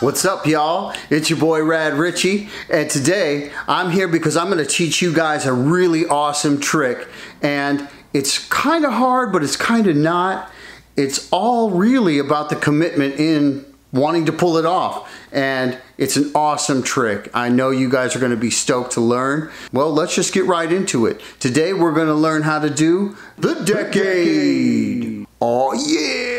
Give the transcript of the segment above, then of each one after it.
What's up, y'all? It's your boy Rad Richie, and today I'm here because I'm going to teach you guys a really awesome trick. And it's kind of hard, but it's kind of not. It's all really about the commitment in wanting to pull it off. And it's an awesome trick. I know you guys are going to be stoked to learn. Well, let's just get right into it. Today we're going to learn how to do the decade. Oh, yeah.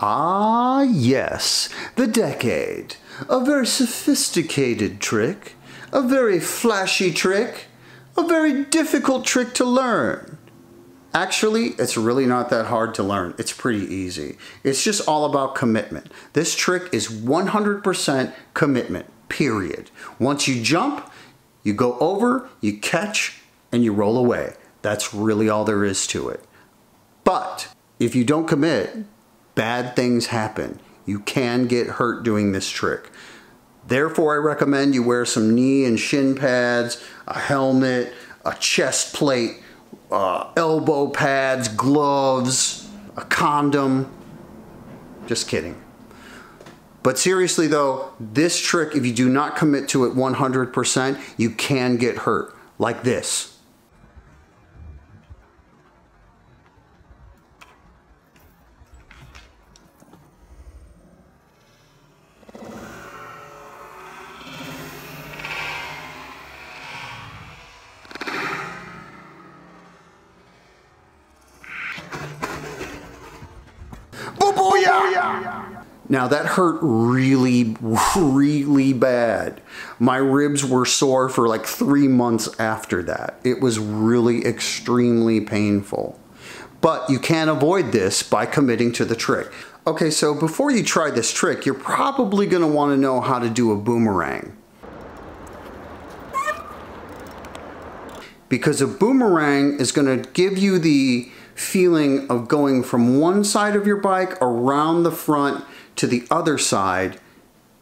Ah, yes, the decade. A very sophisticated trick, a very flashy trick, a very difficult trick to learn. Actually, it's really not that hard to learn. It's pretty easy. It's just all about commitment. This trick is 100% commitment, period. Once you jump, you go over, you catch, and you roll away. That's really all there is to it. But if you don't commit, bad things happen. You can get hurt doing this trick. Therefore, I recommend you wear some knee and shin pads, a helmet, a chest plate, uh, elbow pads, gloves, a condom. Just kidding. But seriously though, this trick, if you do not commit to it 100%, you can get hurt. Like this. Now that hurt really, really bad. My ribs were sore for like three months after that. It was really extremely painful. But you can avoid this by committing to the trick. Okay, so before you try this trick, you're probably gonna wanna know how to do a boomerang. Because a boomerang is gonna give you the feeling of going from one side of your bike around the front to the other side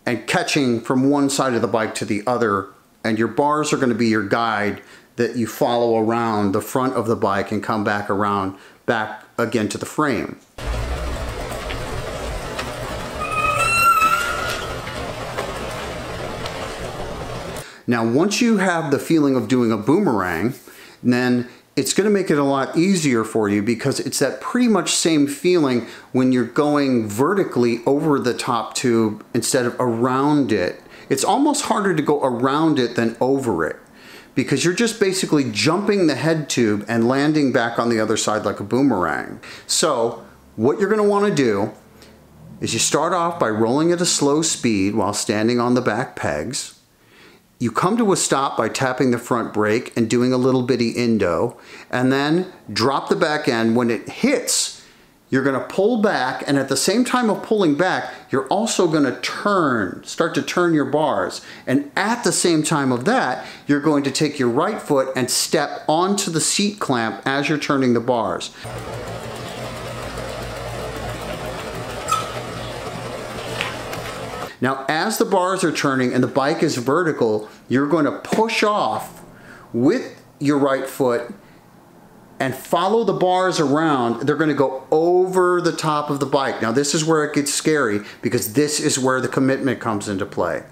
and catching from one side of the bike to the other and your bars are going to be your guide that you follow around the front of the bike and come back around back again to the frame. Now once you have the feeling of doing a boomerang then it's going to make it a lot easier for you because it's that pretty much same feeling when you're going vertically over the top tube instead of around it. It's almost harder to go around it than over it because you're just basically jumping the head tube and landing back on the other side like a boomerang. So what you're going to want to do is you start off by rolling at a slow speed while standing on the back pegs. You come to a stop by tapping the front brake and doing a little bitty endo, and then drop the back end. When it hits, you're gonna pull back, and at the same time of pulling back, you're also gonna turn, start to turn your bars. And at the same time of that, you're going to take your right foot and step onto the seat clamp as you're turning the bars. Now, as the bars are turning and the bike is vertical, you're going to push off with your right foot and follow the bars around. They're going to go over the top of the bike. Now, this is where it gets scary because this is where the commitment comes into play.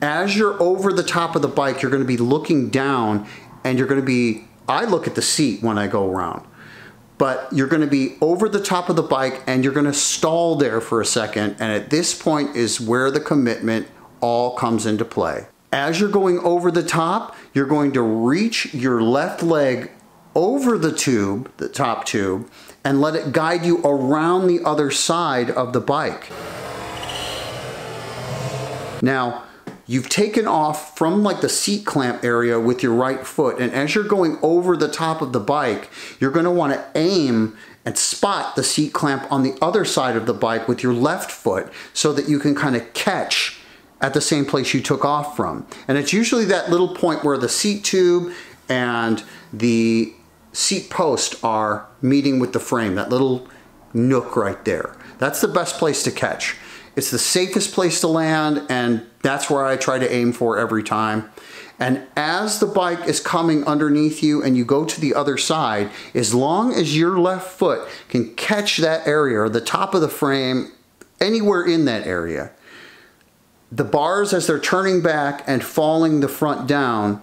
As you're over the top of the bike, you're going to be looking down and you're going to be, I look at the seat when I go around but you're going to be over the top of the bike and you're going to stall there for a second. And at this point is where the commitment all comes into play. As you're going over the top, you're going to reach your left leg over the tube, the top tube, and let it guide you around the other side of the bike. Now, you've taken off from like the seat clamp area with your right foot and as you're going over the top of the bike you're going to want to aim and spot the seat clamp on the other side of the bike with your left foot so that you can kind of catch at the same place you took off from. And it's usually that little point where the seat tube and the seat post are meeting with the frame, that little nook right there. That's the best place to catch. It's the safest place to land and that's where I try to aim for every time. And as the bike is coming underneath you and you go to the other side, as long as your left foot can catch that area or the top of the frame, anywhere in that area, the bars as they're turning back and falling the front down,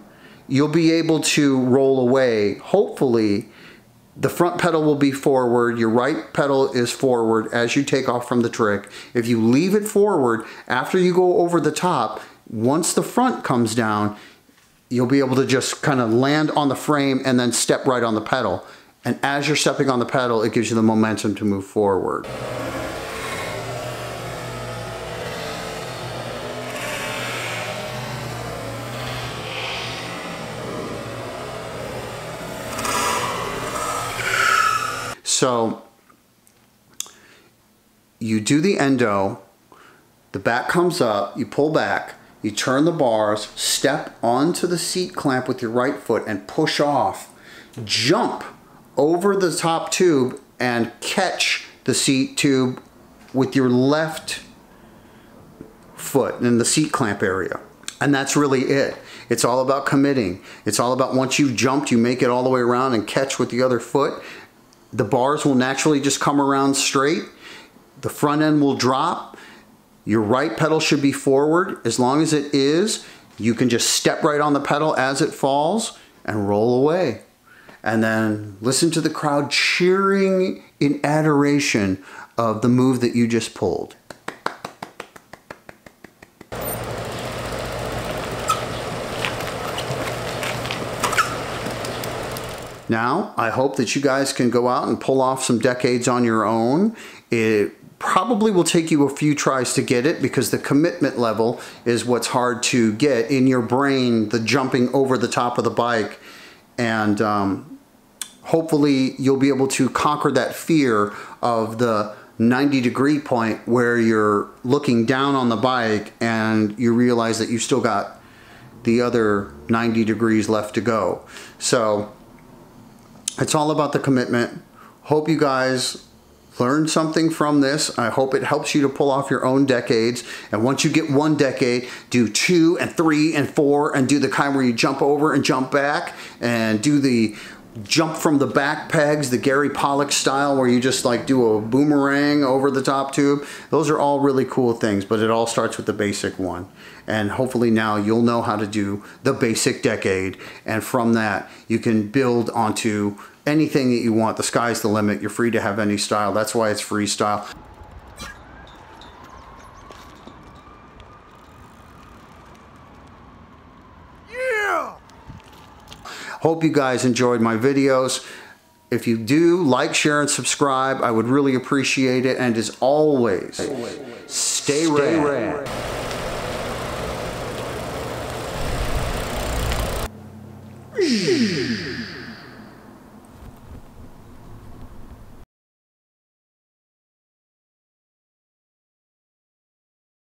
you'll be able to roll away, hopefully, the front pedal will be forward, your right pedal is forward as you take off from the trick. If you leave it forward after you go over the top, once the front comes down, you'll be able to just kind of land on the frame and then step right on the pedal. And as you're stepping on the pedal, it gives you the momentum to move forward. So you do the endo, the back comes up, you pull back, you turn the bars, step onto the seat clamp with your right foot and push off. Jump over the top tube and catch the seat tube with your left foot in the seat clamp area. And that's really it. It's all about committing. It's all about once you've jumped, you make it all the way around and catch with the other foot the bars will naturally just come around straight. The front end will drop. Your right pedal should be forward. As long as it is, you can just step right on the pedal as it falls and roll away. And then listen to the crowd cheering in adoration of the move that you just pulled. Now, I hope that you guys can go out and pull off some decades on your own. It probably will take you a few tries to get it because the commitment level is what's hard to get in your brain, the jumping over the top of the bike. And um, hopefully you'll be able to conquer that fear of the 90 degree point where you're looking down on the bike and you realize that you still got the other 90 degrees left to go. So it's all about the commitment. Hope you guys learned something from this. I hope it helps you to pull off your own decades. And once you get one decade, do two and three and four and do the kind where you jump over and jump back and do the jump from the back pegs, the Gary Pollak style where you just like do a boomerang over the top tube. Those are all really cool things, but it all starts with the basic one. And hopefully now you'll know how to do the basic decade. And from that, you can build onto anything that you want. The sky's the limit. You're free to have any style. That's why it's freestyle. Hope you guys enjoyed my videos. If you do, like, share, and subscribe. I would really appreciate it. And as always, always. stay, stay rad. Shh.